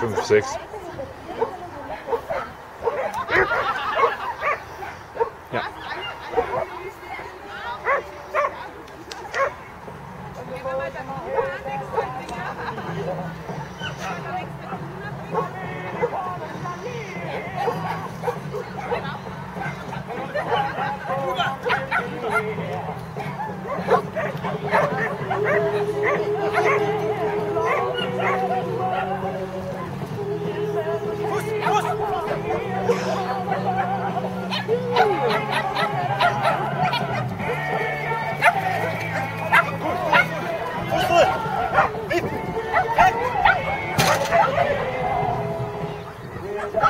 5, 6.